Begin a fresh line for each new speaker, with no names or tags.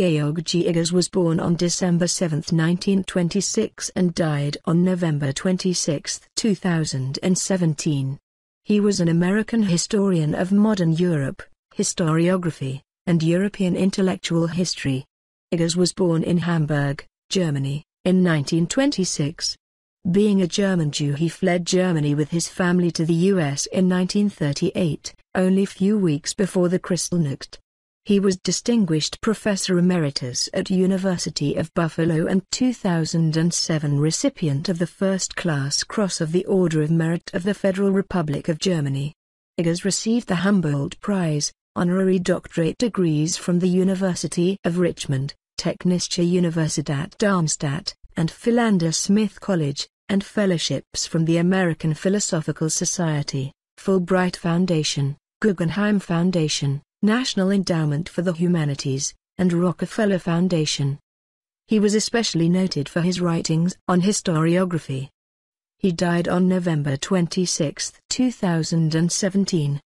Georg. Iggers was born on December 7, 1926 and died on November 26, 2017. He was an American historian of modern Europe, historiography, and European intellectual history. Iggers was born in Hamburg, Germany, in 1926. Being a German Jew he fled Germany with his family to the US in 1938, only few weeks before the Kristallnacht. He was Distinguished Professor Emeritus at University of Buffalo and 2007 recipient of the First Class Cross of the Order of Merit of the Federal Republic of Germany. Iggers received the Humboldt Prize, honorary doctorate degrees from the University of Richmond, Technische Universität Darmstadt, and Philander Smith College, and fellowships from the American Philosophical Society, Fulbright Foundation, Guggenheim Foundation, National Endowment for the Humanities, and Rockefeller Foundation. He was especially noted for his writings on historiography. He died on November 26, 2017.